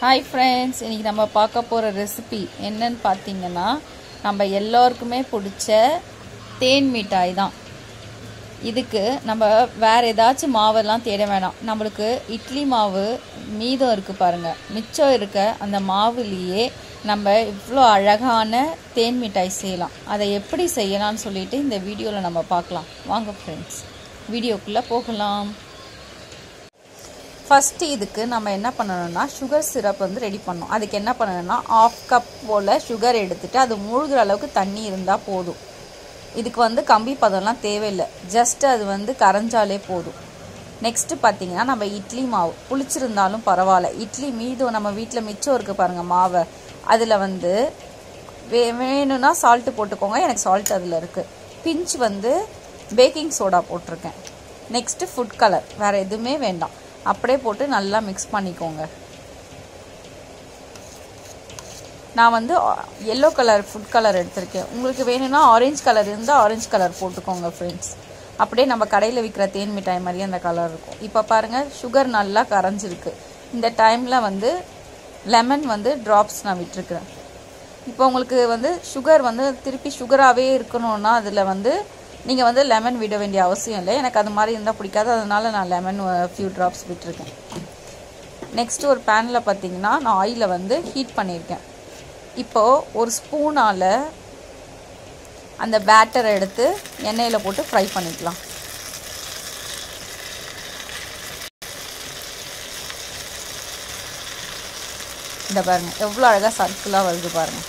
Hi friends இன்றைக்கி நம்ம பார்க்க போகிற ரெசிபி என்னன்னு பார்த்தீங்கன்னா நம்ம எல்லோருக்குமே பிடிச்ச தேன் மிட்டாய் தான். இதுக்கு நம்ம வேறு ஏதாச்சும் மாவெல்லாம் தேட வேணாம். நம்மளுக்கு இட்லி மாவு மீதம் இருக்குது பாருங்கள் மிச்சம் இருக்க அந்த மாவுலேயே நம்ம இவ்வளோ அழகான தேன் மிட்டாய் செய்யலாம். அதை எப்படி செய்யலாம்னு சொல்லிட்டு இந்த வீடியோவில் நம்ம பார்க்கலாம். வாங்க ஃப்ரெண்ட்ஸ் வீடியோக்குள்ளே போகலாம். ஃபஸ்ட்டு இதுக்கு நம்ம என்ன பண்ணணும்னா சுகர் சிரப் வந்து ரெடி பண்ணணும். அதுக்கு என்ன பண்ணணும்னா ஆஃப் கப் போல் சுகர் எடுத்துகிட்டு அது மூழ்கிற அளவுக்கு தண்ணி இருந்தால் போதும். இதுக்கு வந்து கம்பி பதம்லாம் தேவையில்லை. ஜஸ்ட் அது வந்து கரைஞ்சாலே போதும். நெக்ஸ்ட்டு பார்த்தீங்கன்னா நம்ம இட்லி மாவு. புளிச்சிருந்தாலும் பரவாயில்ல. இட்லி மீதும் நம்ம வீட்டில் மிச்சம் இருக்குது பாருங்கள் மாவை. அதில் வந்து வே வேணும்னா சால்ட்டு போட்டுக்கோங்க. எனக்கு சால்ட் அதில் இருக்குது பிஞ்ச் வந்து பேக்கிங் சோடா போட்டிருக்கேன். நெக்ஸ்ட்டு ஃபுட் கலர் வேறு எதுவுமே வேண்டாம். அப்படியே போட்டு நல்லா மிக்ஸ் பண்ணிக்கோங்க. நான் வந்து எல்லோ கலர் ஃபுட் கலர் எடுத்திருக்கேன். உங்களுக்கு வேணும்னா ஆரஞ்சு கலர் இருந்தால் ஆரஞ்சு கலர் போட்டுக்கோங்க ஃப்ரெண்ட்ஸ் அப்படியே நம்ம கடையில் விற்கிற தேன் மிட்டாய் மாதிரியே அந்த கலர் இருக்கும். இப்போ பாருங்கள் சுகர் நல்லா கரைஞ்சிருக்கு. இந்த டைமில் வந்து லெமன் வந்து ட்ராப்ஸ் நான் விட்டுருக்குறேன். இப்போ உங்களுக்கு வந்து சுகர் வந்து திருப்பி சுகராகவே இருக்கணும்னா அதில் வந்து நீங்கள் வந்து லெமன் விட வேண்டிய அவசியம் இல்லை. எனக்கு அது மாதிரி இருந்தால் பிடிக்காது. அதனால் நான் லெமன் ஃபியூ ட்ராப்ஸ் விட்டுருக்கேன். நெக்ஸ்ட்டு ஒரு பேனில் பார்த்தீங்கன்னா நான் ஆயிலை வந்து ஹீட் பண்ணியிருக்கேன். இப்போது ஒரு ஸ்பூனால் அந்த பேட்டரை எடுத்து எண்ணெயில் போட்டு ஃப்ரை பண்ணிக்கலாம். இந்த பாருங்கள் எவ்வளோ அழகாக சர்க்கிளாக வருது பாருங்கள்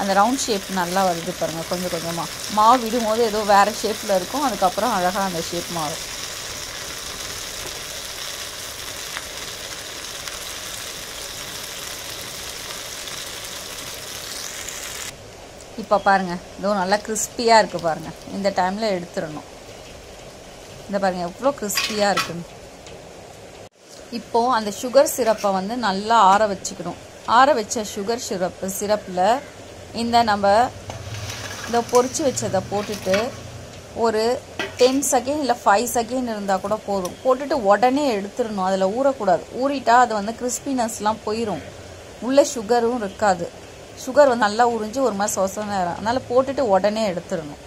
அந்த ரவுண்ட் ஷேப் நல்லா வருது பாருங்கள் கொஞ்சம் கொஞ்சமாக மாவு விடும்போது ஏதோ வேறு ஷேப்பில் இருக்கும் அதுக்கப்புறம் அழகாக அந்த ஷேப் மாறும். இப்போ பாருங்கள் இதுவும் நல்லா கிறிஸ்பியாக இருக்குது பாருங்கள் இந்த டைமில் எடுத்துடணும். இந்த பாருங்கள் எவ்வளோ கிறிஸ்பியாக இருக்குன்னு. இப்போது அந்த சுகர் சிரப்பை வந்து நல்லா ஆற வச்சுக்கணும். ஆற வச்ச சுகர் சிரப் சிரப்பில் இந்த நம்ம இந்த பொறிச்சு வச்சதை போட்டுட்டு ஒரு டென் செகண்ட் இல்லை ஃபைவ் செகண்ட் இருந்தால் கூட போதும். போட்டுட்டு உடனே எடுத்துடணும். அதில் ஊறக்கூடாது. ஊறிட்டா அது வந்து கிறிஸ்பினஸ்லாம் போயிடும் உள்ளே சுகரும் இருக்காது. சுகர் வந்து நல்லா உறிஞ்சி ஒரு மாதிரி சொசன அதனால் போட்டுட்டு உடனே எடுத்துடணும்.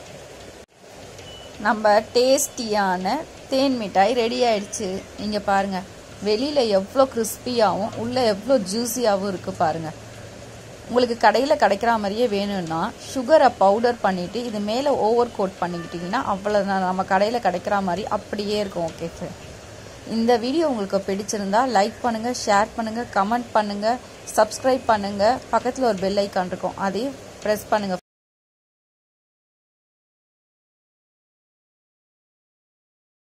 நம்ம டேஸ்டியான தேன் மிட்டாய் ரெடி ஆயிடுச்சு. நீங்கள் பாருங்கள் வெளியில் எவ்வளோ கிறிஸ்பியாகவும் உள்ளே எவ்வளோ ஜூஸியாகவும் இருக்குது பாருங்கள் உங்களுக்கு கடையில் கிடைக்கிற மாதிரியே வேணும்னா சுகரை பவுடர் பண்ணிவிட்டு இது மேலே ஓவர் கோட் பண்ணிக்கிட்டிங்கன்னா அவ்வளோதான் நம்ம கடையில் கிடைக்கிற மாதிரி அப்படியே இருக்கும் ஓகே சார் இந்த வீடியோ உங்களுக்கு பிடிச்சிருந்தா லைக் பண்ணுங்கள் ஷேர் பண்ணுங்கள் கமெண்ட் பண்ணுங்கள் சப்ஸ்கிரைப் பண்ணுங்கள் பக்கத்தில் ஒரு பெல் ஐக்கான் இருக்கும். அதையும் ப்ரெஸ் பண்ணுங்கள்